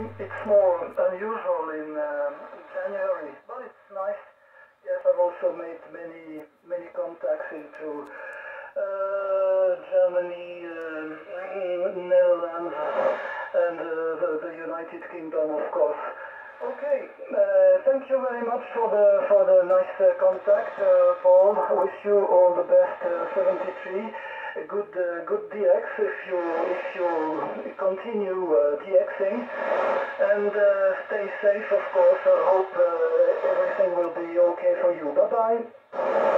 It's more unusual in um, January, but it's nice. Yes, I've also made many many contacts into uh, Germany, uh, Netherlands, and uh, the, the United Kingdom, of course. Okay, uh, thank you very much for the for the nice uh, contact, uh, Paul. Wish you all the best. Uh, 73, a good good DX if you if you continue uh, DXing, and uh, stay safe, of course. I hope uh, everything will be okay for you. Bye bye.